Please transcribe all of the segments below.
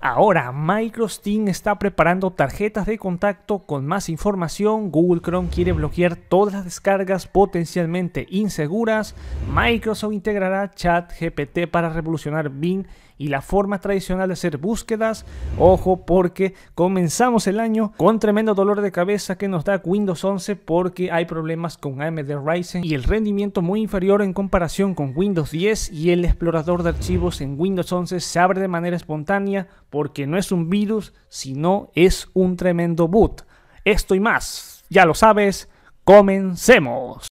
Ahora, Microsoft está preparando tarjetas de contacto con más información. Google Chrome quiere bloquear todas las descargas potencialmente inseguras. Microsoft integrará ChatGPT para revolucionar Bing y la forma tradicional de hacer búsquedas. Ojo porque comenzamos el año con tremendo dolor de cabeza que nos da Windows 11 porque hay problemas con AMD Ryzen y el rendimiento muy inferior en comparación con Windows 10 y el explorador de archivos en Windows 11 se abre de manera espontánea porque no es un virus sino es un tremendo boot. Esto y más, ya lo sabes, comencemos.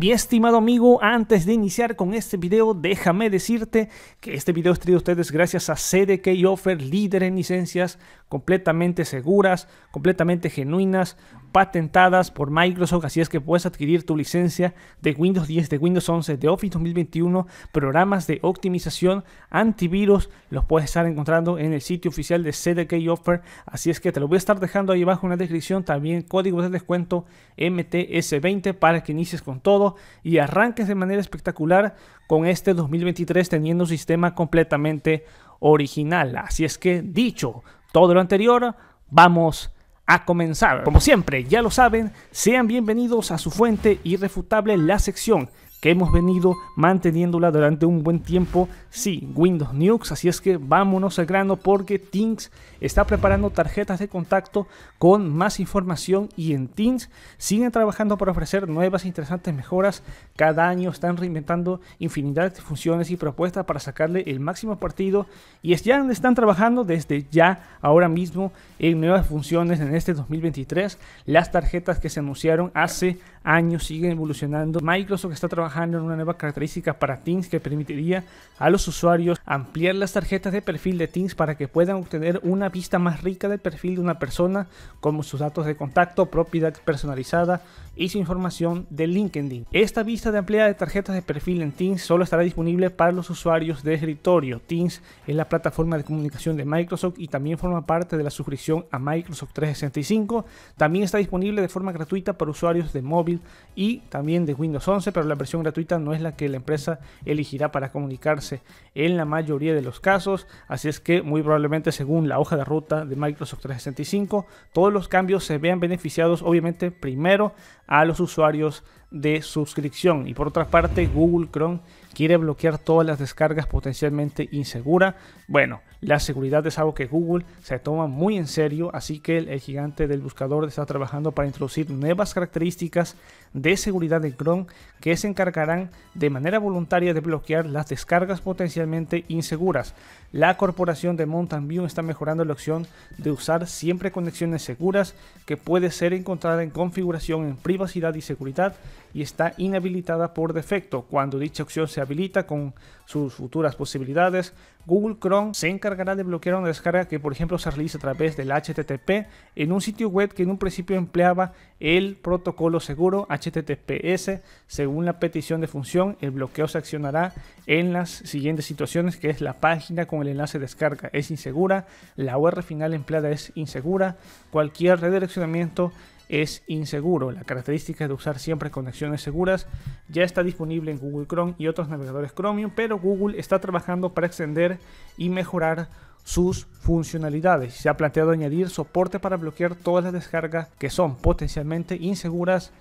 Mi estimado amigo, antes de iniciar con este video, déjame decirte que este video es traído a ustedes gracias a CDK Offer, líder en licencias completamente seguras, completamente genuinas, patentadas por Microsoft, así es que puedes adquirir tu licencia de Windows 10, de Windows 11, de Office 2021, programas de optimización, antivirus, los puedes estar encontrando en el sitio oficial de CDK Offer, así es que te lo voy a estar dejando ahí abajo en la descripción, también código de descuento MTS20 para que inicies con todo y arranques de manera espectacular con este 2023 teniendo un sistema completamente original. Así es que dicho todo lo anterior, vamos a comenzar. Como siempre, ya lo saben, sean bienvenidos a su fuente irrefutable, la sección que hemos venido manteniéndola durante un buen tiempo. Sí, Windows Nukes, así es que vámonos al grano porque Teams está preparando tarjetas de contacto con más información y en Teams siguen trabajando para ofrecer nuevas e interesantes mejoras. Cada año están reinventando infinidad de funciones y propuestas para sacarle el máximo partido y ya están trabajando desde ya ahora mismo en nuevas funciones en este 2023. Las tarjetas que se anunciaron hace años siguen evolucionando. Microsoft está trabajando en una nueva característica para Teams que permitiría a los usuarios ampliar las tarjetas de perfil de Teams para que puedan obtener una vista más rica del perfil de una persona, como sus datos de contacto, propiedad personalizada y su información de LinkedIn. Esta vista de ampliada de tarjetas de perfil en Teams solo estará disponible para los usuarios de escritorio. Teams es la plataforma de comunicación de Microsoft y también forma parte de la suscripción a Microsoft 365. También está disponible de forma gratuita para usuarios de móvil y también de Windows 11, pero la versión gratuita no es la que la empresa elegirá para comunicarse en la mayoría de los casos. Así es que muy probablemente según la hoja de ruta de Microsoft 365, todos los cambios se vean beneficiados obviamente primero a los usuarios de suscripción. Y por otra parte, Google Chrome quiere bloquear todas las descargas potencialmente inseguras. Bueno, la seguridad es algo que Google se toma muy en serio, así que el, gigante del buscador está trabajando para introducir nuevas características de seguridad de Chrome que se encargarán de manera voluntaria de bloquear las descargas potencialmente inseguras. La corporación de Mountain View está mejorando la opción de usar siempre conexiones seguras que puede ser encontrada en configuración en privacidad y seguridad y está inhabilitada por defecto. Cuando dicha opción se habilita con sus futuras posibilidades, Google Chrome se encargará de bloquear una descarga que por ejemplo se realiza a través del HTTP en un sitio web que en un principio empleaba el protocolo seguro HTTPS. Según la petición de función, el bloqueo se accionará en las siguientes situaciones, que es la página con el enlace de descarga es insegura, la URL final empleada es insegura, cualquier redireccionamiento es inseguro. La característica de usar siempre conexiones seguras ya está disponible en Google Chrome y otros navegadores Chromium, pero Google está trabajando para extender y mejorar sus funcionalidades. Se ha planteado añadir soporte para bloquear todas las descargas que son potencialmente inseguras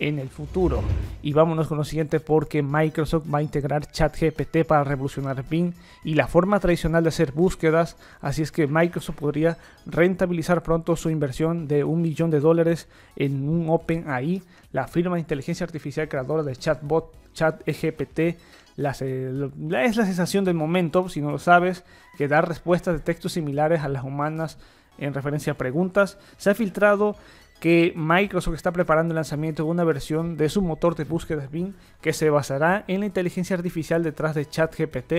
en el futuro. Y vámonos con lo siguiente porque Microsoft va a integrar ChatGPT para revolucionar Bing y la forma tradicional de hacer búsquedas. Así es que Microsoft podría rentabilizar pronto su inversión de un millón de dólares en un OpenAI, la firma de inteligencia artificial creadora de chatbot ChatGPT. La, es la sensación del momento, si no lo sabes, que da respuestas de textos similares a las humanas en referencia a preguntas. Se ha filtrado que Microsoft está preparando el lanzamiento de una versión de su motor de búsqueda Bing que se basará en la inteligencia artificial detrás de ChatGPT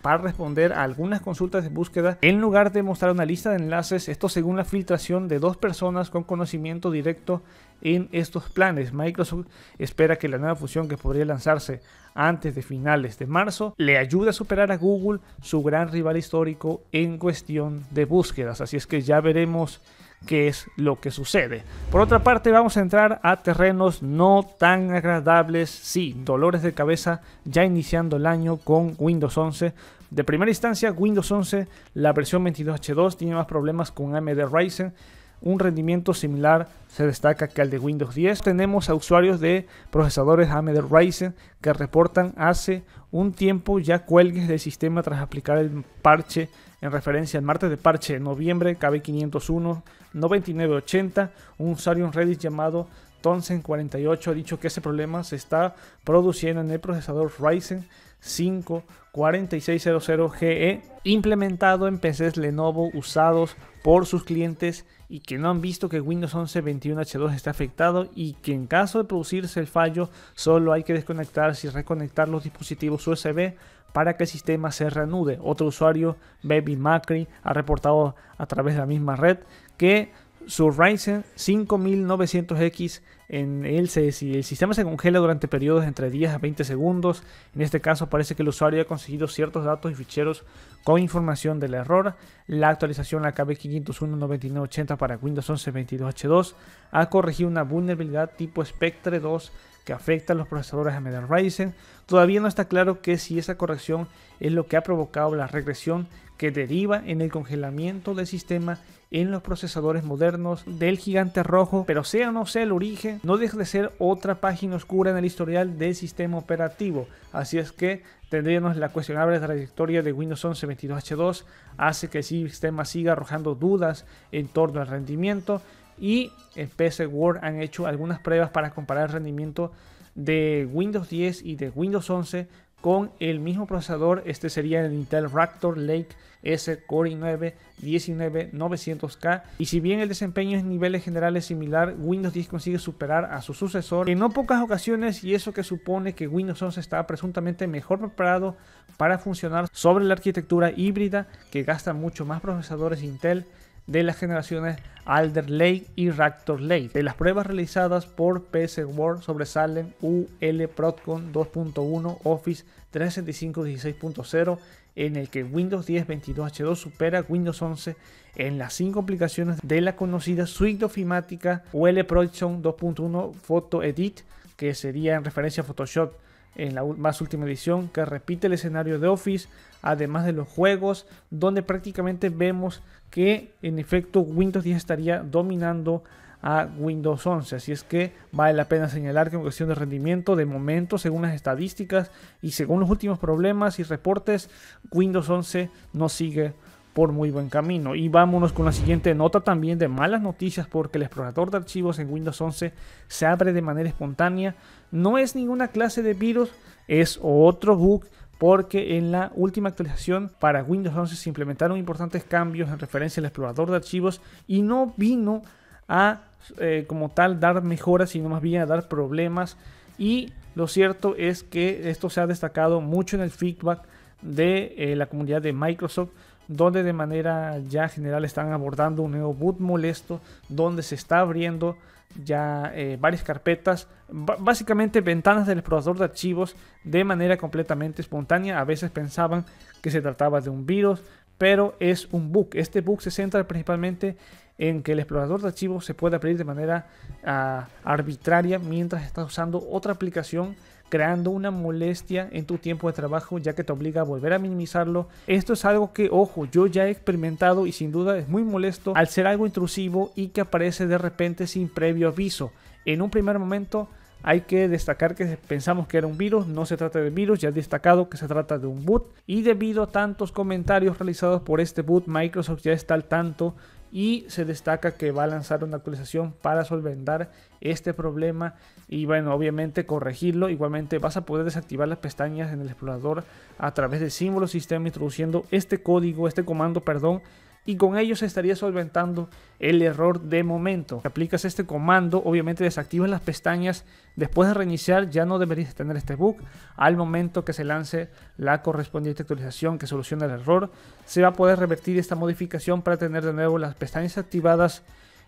para responder a algunas consultas de búsqueda en lugar de mostrar una lista de enlaces, esto según la filtración de dos personas con conocimiento directo en estos planes. Microsoft espera que la nueva función que podría lanzarse antes de finales de marzo le ayude a superar a Google, su gran rival histórico en cuestión de búsquedas. Así es que ya veremos qué es lo que sucede. Por otra parte, vamos a entrar a terrenos no tan agradables, sí, dolores de cabeza ya iniciando el año con Windows 11. De primera instancia, Windows 11, la versión 22H2 tiene más problemas con AMD Ryzen un rendimiento similar se destaca que al de Windows 10. Tenemos a usuarios de procesadores AMD Ryzen que reportan hace un tiempo ya cuelgues del sistema tras aplicar el parche en referencia al martes de parche de noviembre KB501 9980. Un usuario en Reddit llamado Tonsen48 ha dicho que ese problema se está produciendo en el procesador Ryzen 5 4600GE implementado en PCs Lenovo usados por sus clientes y que no han visto que Windows 11 21H2 está afectado y que en caso de producirse el fallo solo hay que desconectar y reconectar los dispositivos USB para que el sistema se reanude. Otro usuario, Baby Macri, ha reportado a través de la misma red que su Ryzen 5900X en el, si el sistema se congela durante periodos entre 10 a 20 segundos. En este caso parece que el usuario ha conseguido ciertos datos y ficheros con información del error. La actualización la KB501 para Windows 11 22H2 ha corregido una vulnerabilidad tipo Spectre 2 que afecta a los procesadores AMD Ryzen. Todavía no está claro que si esa corrección es lo que ha provocado la regresión que deriva en el congelamiento del sistema en los procesadores modernos del gigante rojo, pero sea o no sea el origen, no deja de ser otra página oscura en el historial del sistema operativo. Así es que tendríamos la cuestionable trayectoria de Windows 11 22H2, hace que el sistema siga arrojando dudas en torno al rendimiento. Y en PC World han hecho algunas pruebas para comparar el rendimiento de Windows 10 y de Windows 11 con el mismo procesador. Este sería el Intel Raptor Lake S Core i9 19900K. Y si bien el desempeño en niveles generales similar, Windows 10 consigue superar a su sucesor en no pocas ocasiones y eso que supone que Windows 11 está presuntamente mejor preparado para funcionar sobre la arquitectura híbrida que gasta mucho más procesadores Intel de las generaciones Alder Lake y Raptor Lake. De las pruebas realizadas por PC World sobresalen UL Protcon 2.1 Office 365 16.0 en el que Windows 10 22H2 supera Windows 11 en las 5 aplicaciones de la conocida suite ofimática UL Projection 2.1 Photo Edit, que sería en referencia a Photoshop en la más última edición, que repite el escenario de Office, además de los juegos, donde prácticamente vemos que en efecto Windows 10 estaría dominando a Windows 11. Así es que vale la pena señalar que en cuestión de rendimiento, de momento, según las estadísticas y según los últimos problemas y reportes, Windows 11 no sigue por muy buen camino. Y vámonos con la siguiente nota también de malas noticias porque el explorador de archivos en Windows 11 se abre de manera espontánea. No es ninguna clase de virus, es otro bug porque en la última actualización para Windows 11 se implementaron importantes cambios en referencia al explorador de archivos y no vino a eh, como tal dar mejoras, sino más bien a dar problemas. Y lo cierto es que esto se ha destacado mucho en el feedback de eh, la comunidad de Microsoft, donde de manera ya general están abordando un nuevo boot molesto, donde se está abriendo ya eh, varias carpetas, básicamente ventanas del explorador de archivos de manera completamente espontánea. A veces pensaban que se trataba de un virus, pero es un bug. Este bug se centra principalmente en que el explorador de archivos se puede abrir de manera ah, arbitraria mientras estás usando otra aplicación creando una molestia en tu tiempo de trabajo ya que te obliga a volver a minimizarlo. Esto es algo que, ojo, yo ya he experimentado y sin duda es muy molesto al ser algo intrusivo y que aparece de repente sin previo aviso. En un primer momento hay que destacar que pensamos que era un virus, no se trata de virus, ya he destacado que se trata de un boot. Y debido a tantos comentarios realizados por este boot, Microsoft ya está al tanto y se destaca que va a lanzar una actualización para solventar este problema y bueno obviamente corregirlo. Igualmente vas a poder desactivar las pestañas en el explorador a través del símbolo sistema introduciendo este código este comando perdón y con ello se estaría solventando el error de momento. Aplicas este comando, obviamente desactivas las pestañas, después de reiniciar ya no deberías tener este bug. Al momento que se lance la correspondiente actualización que soluciona el error, se va a poder revertir esta modificación para tener de nuevo las pestañas activadas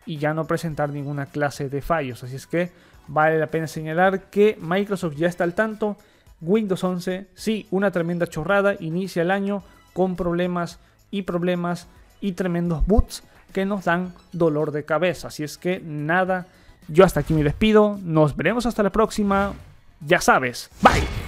y ya no presentar ninguna clase de fallos. Así es que vale la pena señalar que Microsoft ya está al tanto. Windows 11, sí, una tremenda chorrada, inicia el año con problemas y problemas y tremendos boots. que nos dan dolor de cabeza. Así es que nada, yo hasta aquí me despido. Nos veremos hasta la próxima. Ya sabes. Bye.